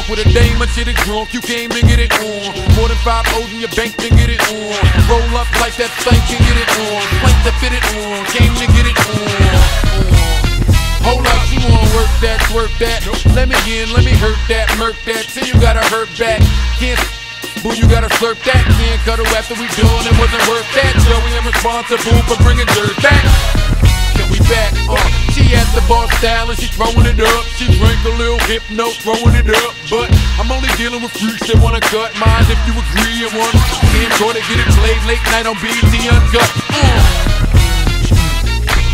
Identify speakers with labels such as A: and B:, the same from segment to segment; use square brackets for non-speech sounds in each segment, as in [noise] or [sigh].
A: drunk with a dame, shit it drunk. You came to get it on. More than five O's in your bank to get it on. Roll up like that thing can get it on. Plank to fit it on. Came to get it on. Hold up, you wanna work that, twerk that. Let me in, let me hurt that, murk that. Till you gotta hurt back. Can't boo, you gotta slurp that. Can't cuddle after we done, it wasn't worth that. Joey, I'm responsible for bringing dirt back. Can we back? Uh, she at the bar style and she throwing it up. She drink a little hypno, throwing it up. But I'm only dealing with freaks that wanna cut mine. If you agree and want, can't go to get it played late night on BT Uncut. Uh.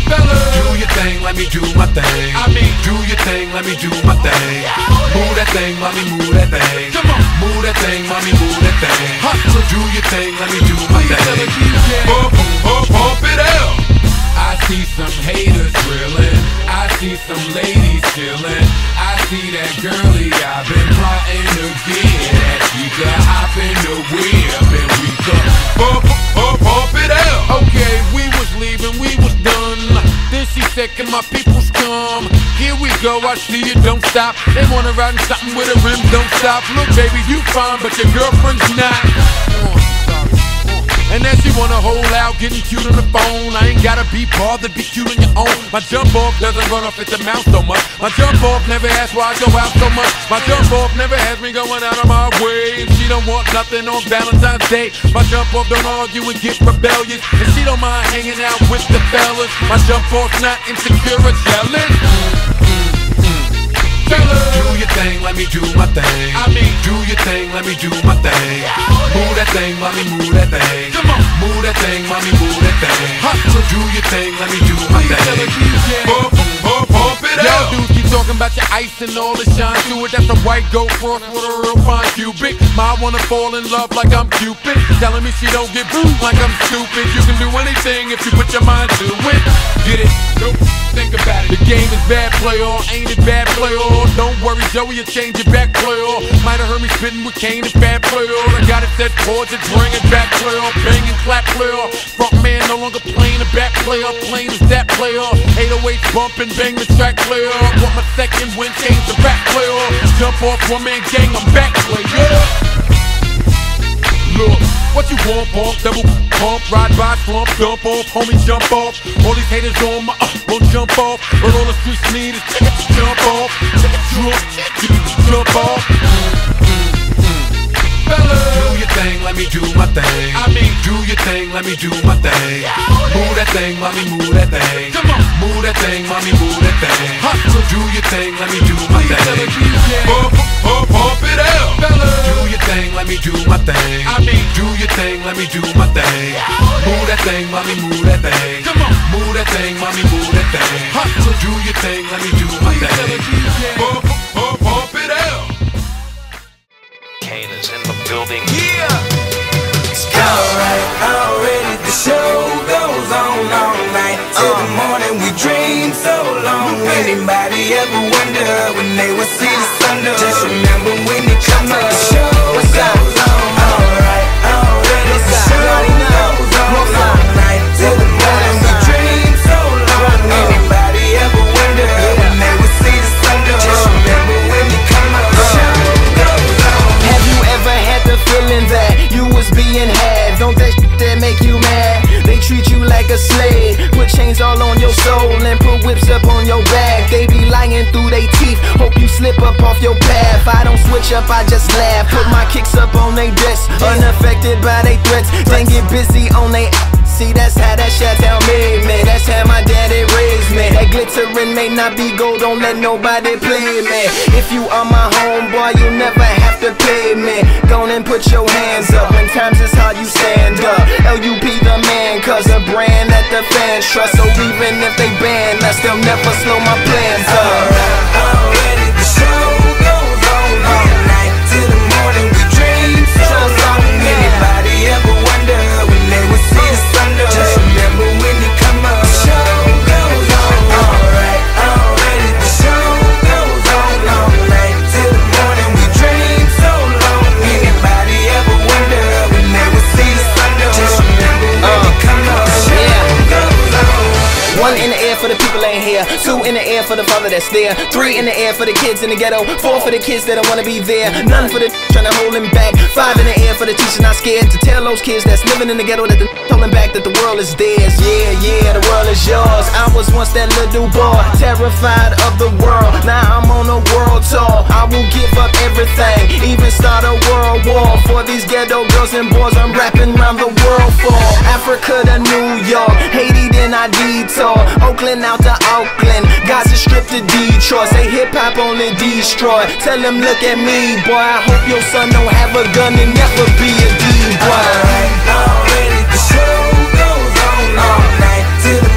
A: Fellas.
B: Do your thing, let me do my thing.
A: I mean-
B: do your thing, let me do my thing. Move that thing, mommy, move that thing.
A: Come on.
B: Move that thing, mommy, move that thing.
A: Hustle.
B: Do your thing, let me do my thing. Pump, pump, pump it up.
A: I see some haters drilling. I see some ladies chilling. I see that girlie I've been plotting to get at. She could hop in the whip and we could.
B: Pump, pump, it up.
A: Okay, we was leaving, we was done. Then she said, Can my peoples come? Here we go, I see you, don't stop. They wanna ride in something with a rim, don't stop. Look, baby, you fine, but your girlfriend's not. And then she wanna hold out, getting cute on the phone. I ain't gotta be bothered, be cute on your own. My jump off doesn't run off at the mouth so much. My jump off never asks why I go out so much. My jump off never has me going out of my way. She don't want nothing on Valentine's Day, my jump off don't argue and get rebellious. And she don't mind hanging out with the fellas. My jump off's not insecure or jealous.
B: Do your thing, let me do my thing.
A: I mean-
B: do your thing, let me do my thing. Move that thing, mommy, move that thing.
A: Come on.
B: Move that thing, mommy, move that thing.
A: Hustle.
B: Do your thing, let me do my
A: Please tell the
B: thing.
A: DJ.
B: Pump, pump, pump it
A: Y'all
B: up.
A: dudes keep talking about your ice and all the shine to it. That's a white gold cross with a real fine cubic. My wanna fall in love like I'm Cupid. Telling me she don't get booed like I'm stupid. You can do anything if you put your mind to it? Bad player, ain't it bad player? Don't worry, Joey, you change it back player. Might have heard me spitting with Kane and bad player. I got it set chords and bring it back player. Bang and clap play on. Front man no longer playing the back player. Plain as that play on. 808 bump and bang the track play on. Want my second win, change the back player. Jump off one man gang, I'm back play. Yeah. Look, what you want, pump, double pump, ride by, slump, dump off, homie, jump off. All these haters on my, uh, won't jump off. But all the streets need is jump off, jump, jump off. Fellas,
B: Do your thing, let me do my thing.
A: I mean-
B: do your thing, let me do my thing. Move that thing, mommy, move that thing.
A: Come on.
B: Move that thing, mommy, move that thing.
A: Hustle.
B: Do your thing, let me do my thing. Pump, pump, pump it up.
A: Fellas.
B: Do your thing, let me do my thing.
A: I mean-
B: do your thing, let me do my thing. Move that thing, mommy, move that thing.
A: Come on.
B: Move that thing, mommy, move that thing.
A: Hustle.
B: Do your thing, let me do my
A: Please tell the
B: thing. Pump, pump, pump it out.
C: Kane is in the building.
D: Yeah. Alright, already the show goes on all night uh. Till the morning we dream so long Anybody ever wonder when they will see the sun up? Just remember when it come up The show goes
E: through they teeth. Hope you slip up off your path. I don't switch up, I just laugh. Put my kicks up on they desk, unaffected by they threats. Then get busy on they. See, that's how that shit tell me, man. Glittering may not be gold, don't let nobody play me. If you are my homeboy, you never have to pay me. Go and put your hands up. When times is hard, you stand up. LUP the man, cause a brand that the fans trust. So even if they ban us, they'll never slow my plans up. There. Three in the air for the kids in the ghetto. Four for the kids that don't wanna be there. None for the trying to hold him back. Five in the air for the teacher not scared to tell those kids that's living in the ghetto that the [laughs] holding back that the world is theirs. Yeah, yeah, the world is yours. I was once that little boy, terrified of the world. Now I'm on a world tour. I will give up everything, even start a world war for these ghetto girls and boys. I'm rapping around the world for Africa to New York, Haiti then I detour. Oakland out to Auckland, Gaza Strip to Detroit. Say hip hop only destroy. Tell them look at me, boy. I hope your son don't have a gun and never be a D-boy.
D: Alright, already the show goes on all night till the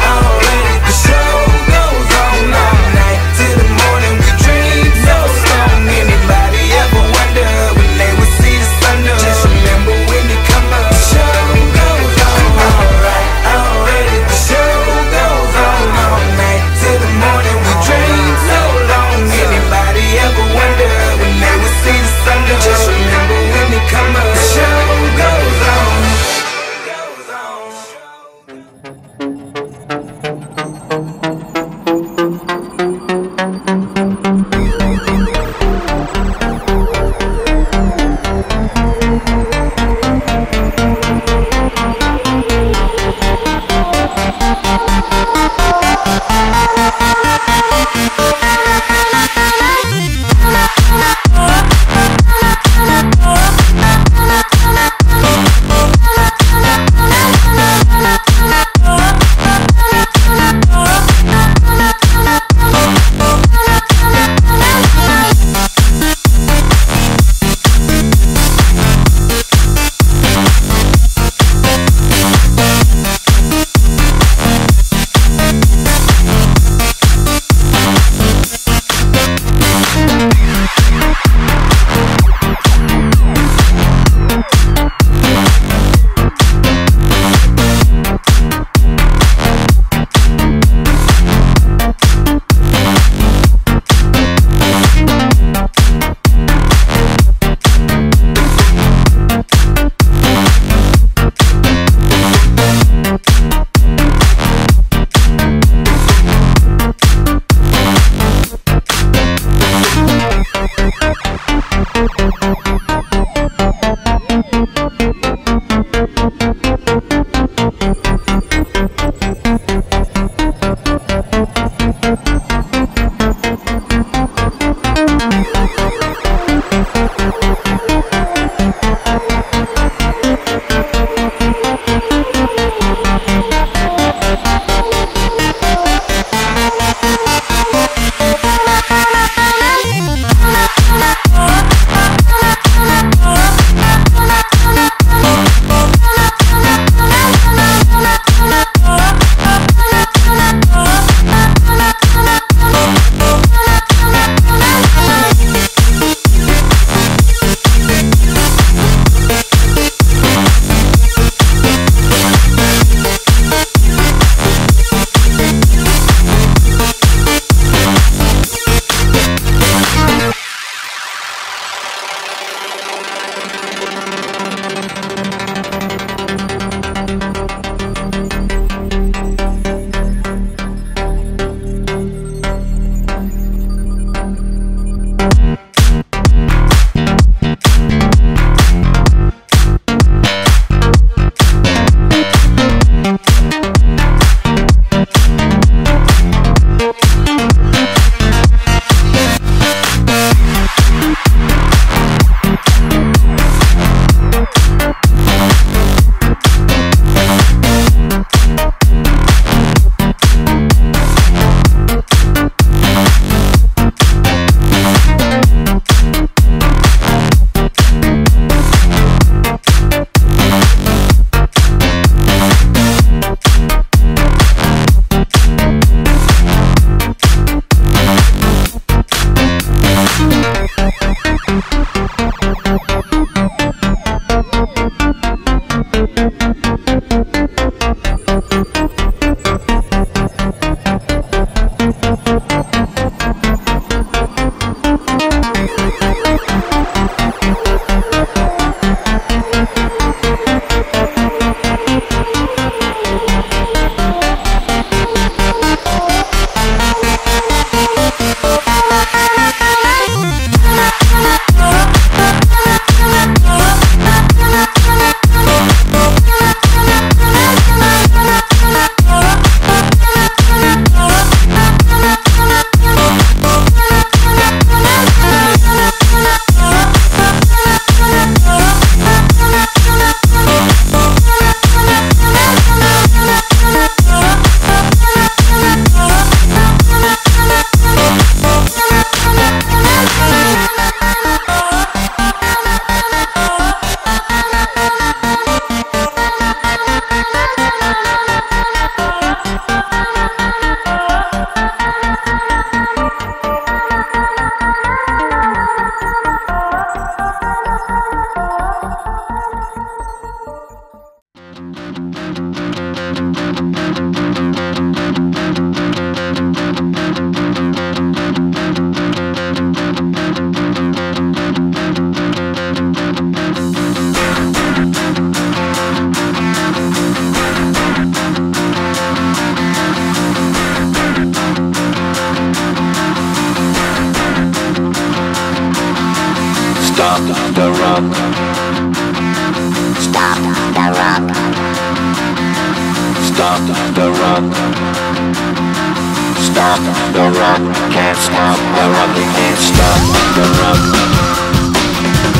D: the rock, can't stop the rock, it can't stop the rock.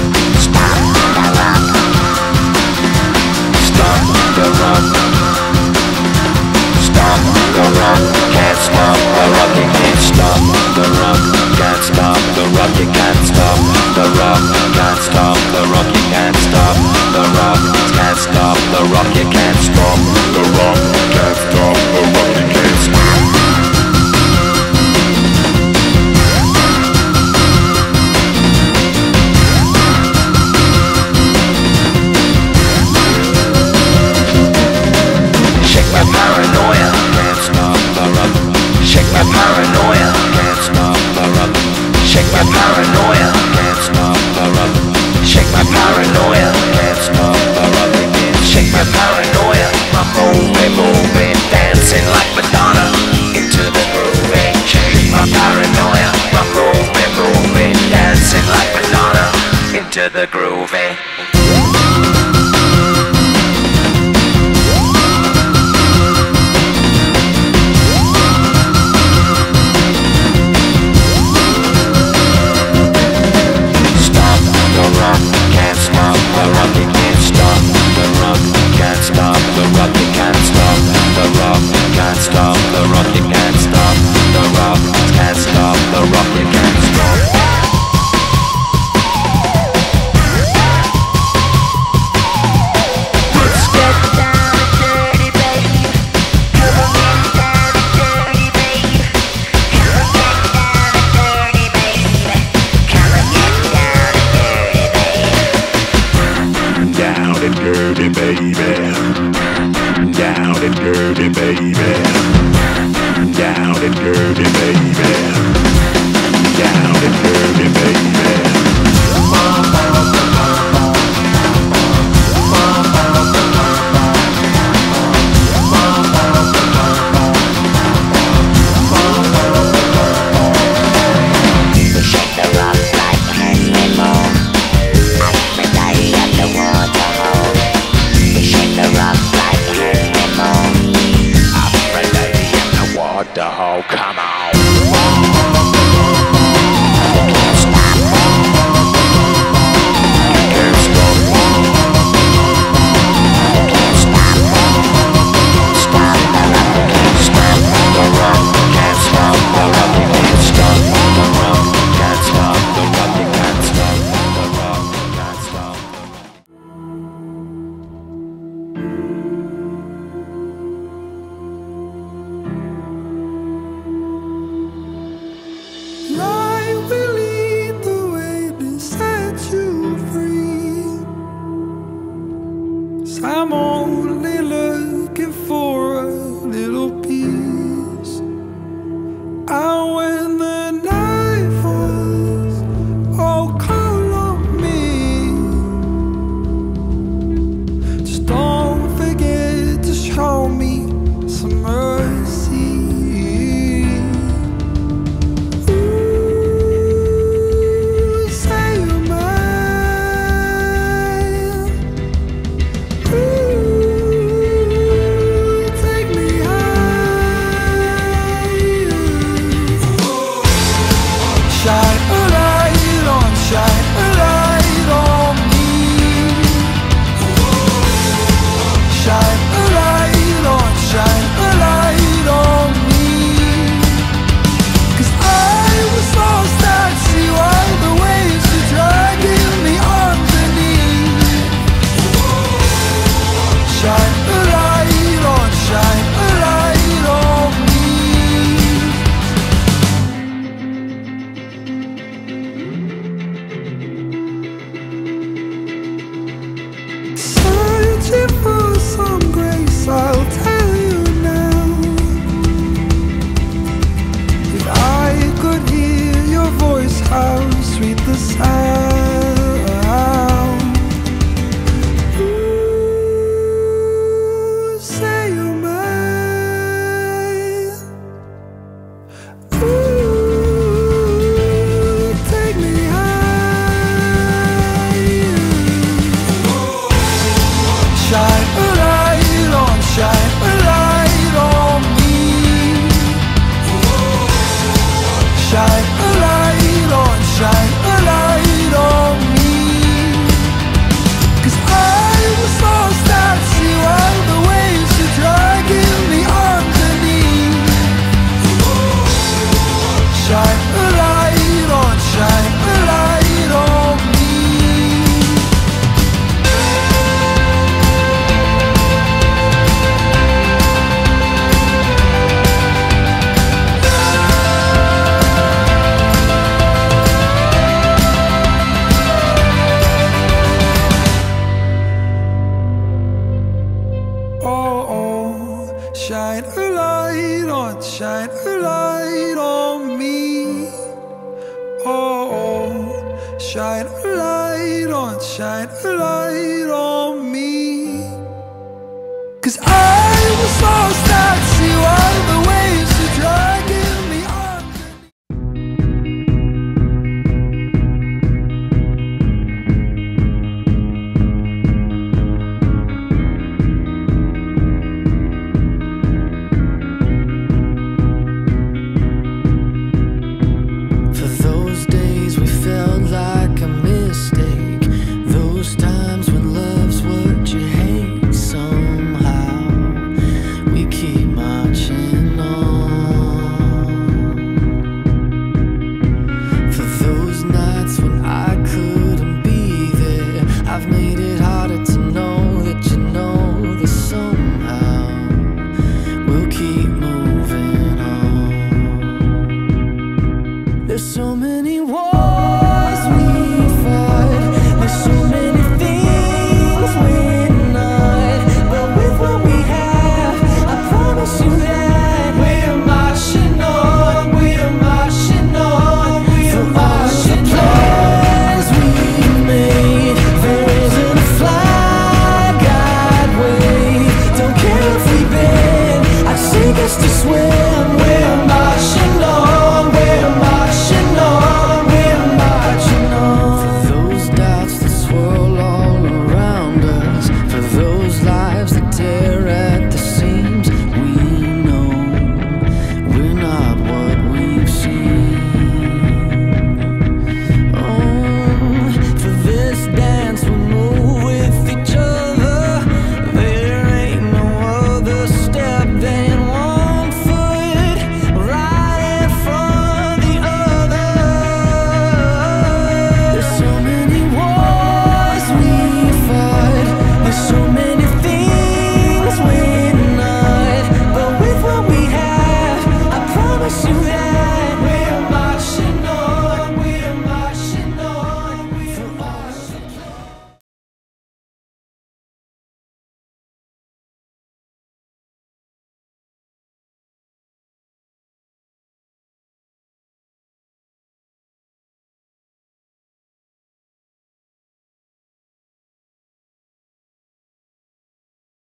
D: Can't stop the rock, it can't stop the rock. Can't stop the rock, you can't stop the rock. Can't stop the
C: rock, you can't stop the rock. Can't stop the rock, you can't stop the rock. Can't stop the rock, you can't stop.